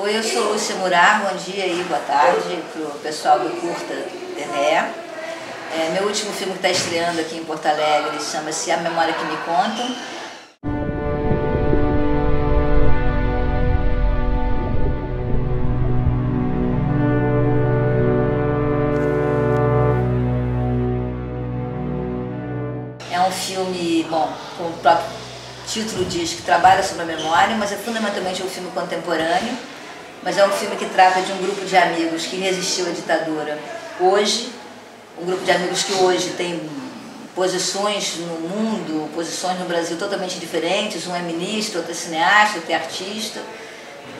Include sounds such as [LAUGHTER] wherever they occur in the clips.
Oi, eu sou Lúcia Murar, bom dia e boa tarde para o pessoal do Curta TV. É, meu último filme que está estreando aqui em Porto Alegre chama-se A Memória que Me Contam. É um filme, bom, como o próprio título diz, que trabalha sobre a memória, mas é fundamentalmente um filme contemporâneo mas é um filme que trata de um grupo de amigos que resistiu à ditadura hoje, um grupo de amigos que hoje tem posições no mundo, posições no Brasil totalmente diferentes, um é ministro, outro é cineasta, outro é artista,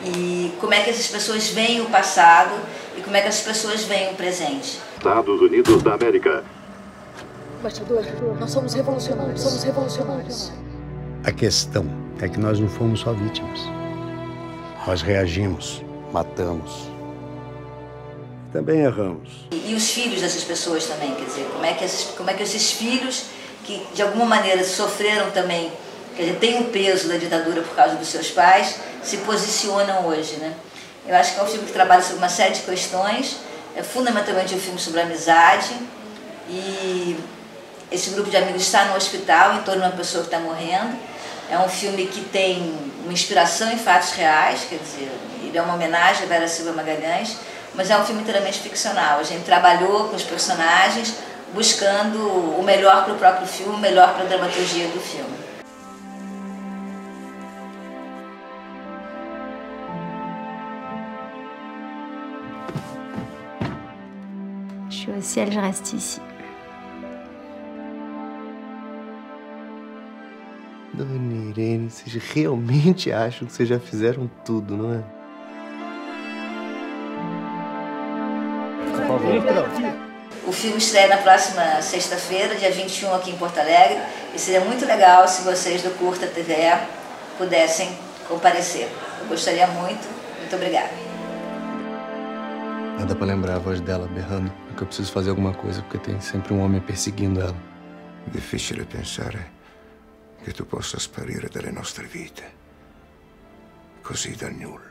e como é que essas pessoas veem o passado e como é que essas pessoas veem o presente. Estados Unidos da América. Embaixador, nós somos revolucionários, somos revolucionários. A questão é que nós não fomos só vítimas. Nós reagimos matamos. Também erramos. E, e, os filhos dessas pessoas também, quer dizer, como é que esses, como é que esses filhos que de alguma maneira sofreram também, quer dizer, têm o peso da ditadura por causa dos seus pais, se posicionam hoje, né? Eu acho que é um filme que trabalha sobre uma série de questões, é fundamentalmente um filme sobre amizade e esse grupo de amigos está no hospital em torno de uma pessoa que está morrendo. É um filme que tem uma inspiração em fatos reais, quer dizer, ele é uma homenagem a Vera Silva Magalhães, mas é um filme inteiramente ficcional. A gente trabalhou com os personagens buscando o melhor para o próprio filme, o melhor para a dramaturgia do filme. Je suis au ciel, je reste ici. Dona Irene, vocês realmente [LAUGHS] acham que vocês já fizeram tudo, não é? O filme estreia na próxima sexta-feira, dia 21, aqui em Porto Alegre. E seria muito legal se vocês do Curta TVE pudessem comparecer. Eu gostaria muito. Muito obrigada. Nada para lembrar a voz dela berrando. É que eu preciso fazer alguma coisa, porque tem sempre um homem perseguindo ela. Difficile pensare che tu possa sparire dalle nostre vite. Così da nulla.